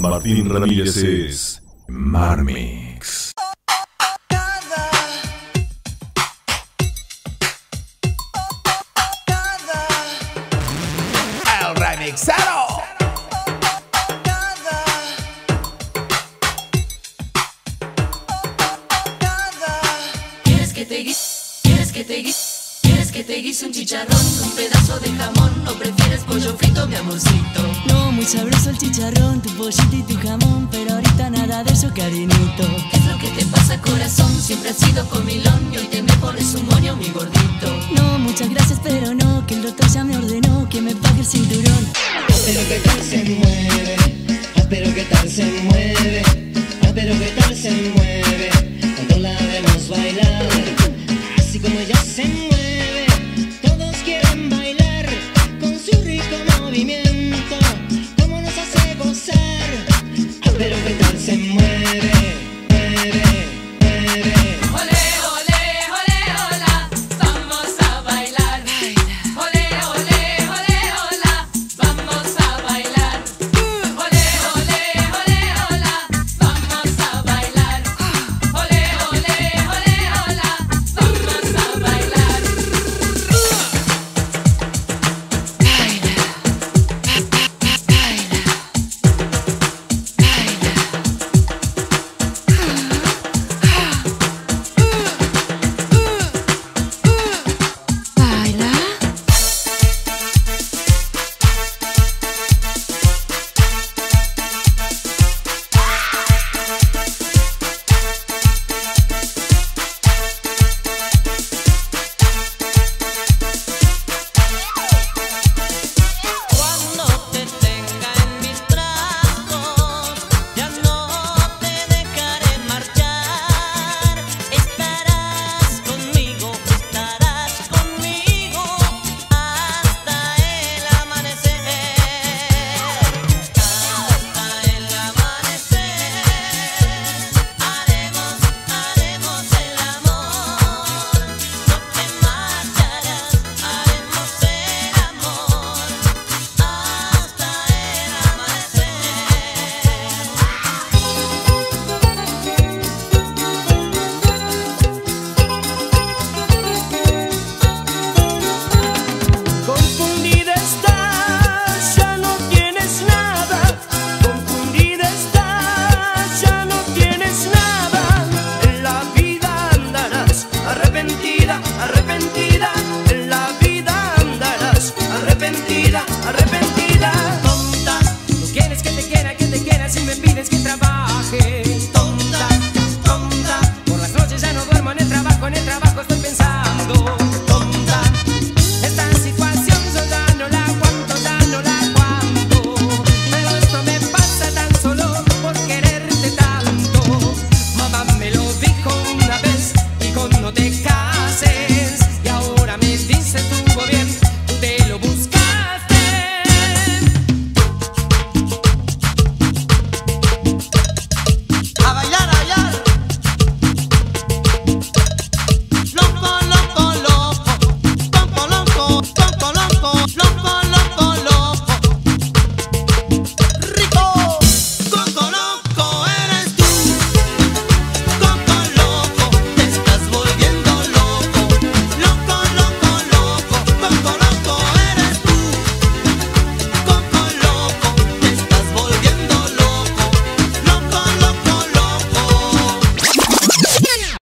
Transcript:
Martín Ramírez es Marmix. El remixero. ¿Quieres que te que te? ¿Quieres que te guise un chicharrón, un pedazo de jamón? ¿O prefieres pollo frito, mi amorcito? No, muy sabroso el chicharrón, tu pollito y tu jamón, pero ahorita nada de eso, cariñito. ¿Qué es lo que te pasa, corazón? Siempre has sido comilón y hoy te me pones un moño, mi gordito. No, muchas gracias, pero no, que el doctor ya me ordenó que me pague el cinturón. Pero que tal se mueve, ah, pero que tal se mueve, ah, pero que tal se mueve.